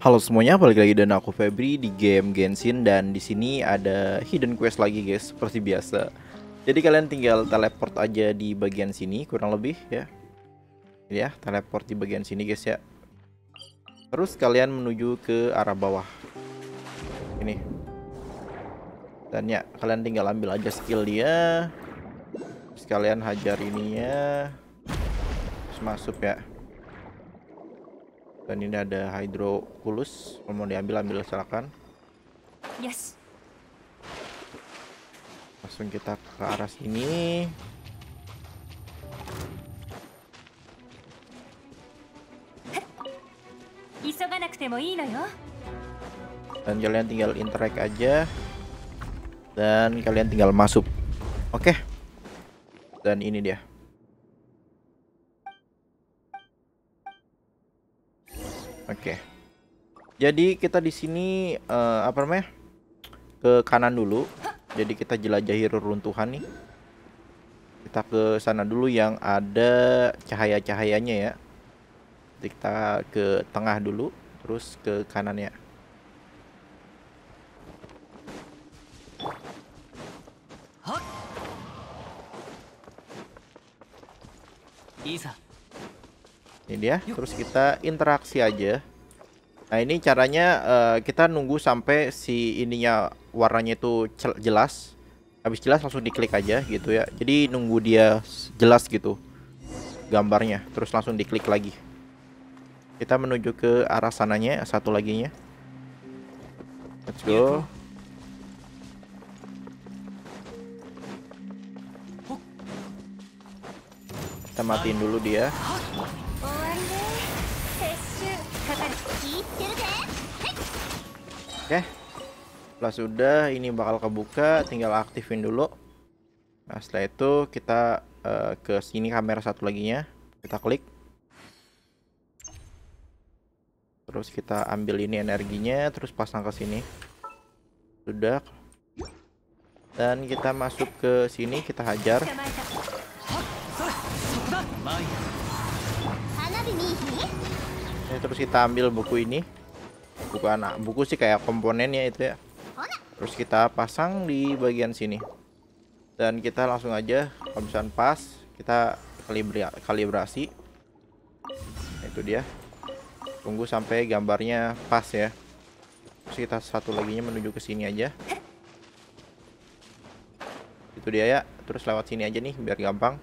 Halo semuanya, balik lagi dan aku Febri di game Genshin dan di sini ada hidden quest lagi guys, seperti biasa. Jadi kalian tinggal teleport aja di bagian sini kurang lebih ya. Ya, teleport di bagian sini guys ya. Terus kalian menuju ke arah bawah. Ini. Dan ya, kalian tinggal ambil aja skill dia. Terus kalian hajar ininya. Terus masuk ya dan ini ada hydroculus kalau mau diambil ambil silakan. Yes. langsung kita ke arah sini. Dan kalian tinggal interact aja. Dan kalian tinggal masuk. Oke. Dan ini dia Oke. Jadi kita di sini uh, apa namanya? Ke kanan dulu. Jadi kita jelajahi reruntuhan nih. Kita ke sana dulu yang ada cahaya-cahayanya ya. Jadi kita ke tengah dulu, terus ke kanannya. Isa ini dia terus kita interaksi aja. Nah ini caranya uh, kita nunggu sampai si ininya warnanya itu jelas. Habis jelas langsung diklik aja gitu ya. Jadi nunggu dia jelas gitu gambarnya terus langsung diklik lagi. Kita menuju ke arah sananya satu lagi nya let's go. Kita matiin dulu dia Oke. Setelah sudah ini bakal kebuka, tinggal aktifin dulu. Nah, setelah itu kita uh, ke sini kamera satu lagi nya. Kita klik. Terus kita ambil ini energinya, terus pasang ke sini. Sudah. Dan kita masuk ke sini, kita hajar. Ini terus kita ambil buku ini. Bukan buku sih kayak komponennya itu ya. Terus kita pasang di bagian sini. Dan kita langsung aja kalau pas kita kalibra kalibrasi. Itu dia. Tunggu sampai gambarnya pas ya. Terus kita satu lagi menuju ke sini aja. Itu dia ya. Terus lewat sini aja nih biar gampang.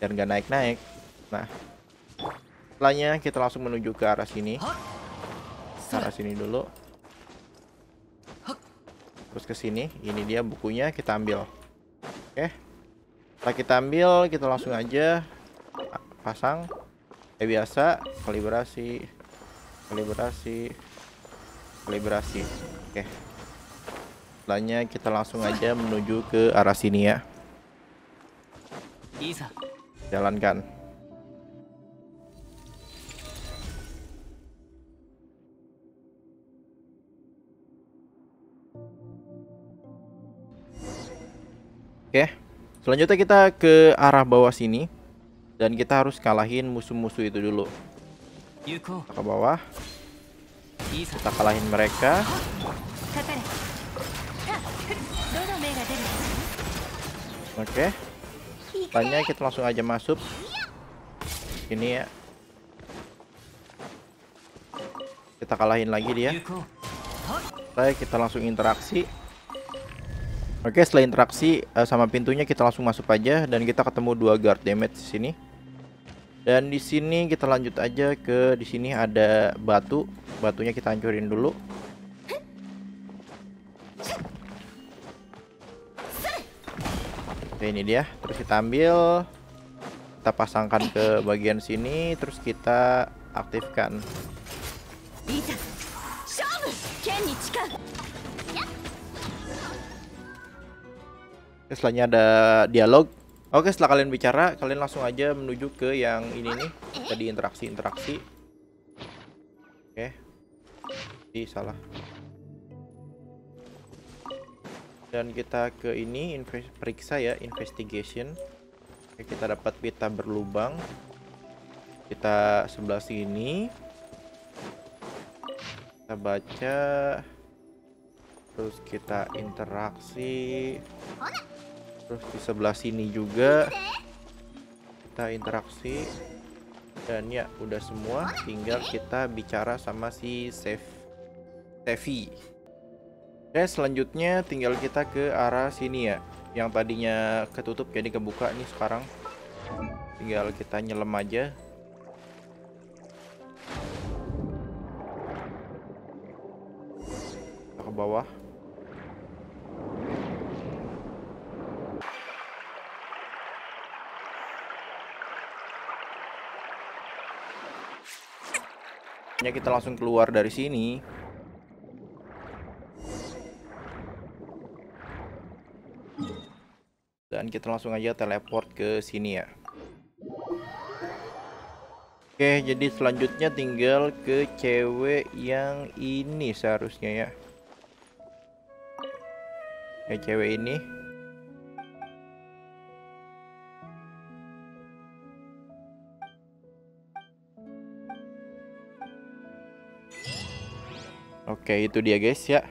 Biar nggak naik-naik. Nah setelahnya kita langsung menuju ke arah sini. Arah sini dulu. Terus ke sini. Ini dia bukunya kita ambil. Oke. Setelah kita ambil kita langsung aja pasang. Kayak biasa kalibrasi kalibrasi kalibrasi. Oke. Setelahnya kita langsung aja menuju ke arah sini ya. Jalankan Oke. Selanjutnya kita ke arah bawah sini dan kita harus kalahin musuh-musuh itu dulu. Kita ke bawah. Kita kalahin mereka. Oke. Selanjutnya kita langsung aja masuk. Ini ya. Kita kalahin lagi dia. Baik, kita langsung interaksi. Oke, setelah interaksi uh, sama pintunya kita langsung masuk aja dan kita ketemu dua guard damage di sini. Dan di sini kita lanjut aja ke di sini ada batu. Batunya kita hancurin dulu. Oke, ini dia. Terus kita ambil kita pasangkan ke bagian sini terus kita aktifkan. Setelahnya ada dialog. Oke, setelah kalian bicara, kalian langsung aja menuju ke yang ini nih. Tadi interaksi-interaksi. Oke. Di salah. Dan kita ke ini periksa ya, investigation. Oke, kita dapat pita berlubang. Kita sebelah sini. kita baca terus kita interaksi terus di sebelah sini juga. Kita interaksi. Dan ya udah semua. Tinggal kita bicara sama si Sef Sevi. Oke selanjutnya tinggal kita ke arah sini ya. Yang tadinya ketutup jadi kebuka nih sekarang. Tinggal kita nyelam aja. Ke bawah Ya kita langsung keluar dari sini. Dan kita langsung aja teleport ke sini ya. Oke, jadi selanjutnya tinggal ke cewek yang ini seharusnya ya. Ya cewek ini. Oke, itu dia guys ya.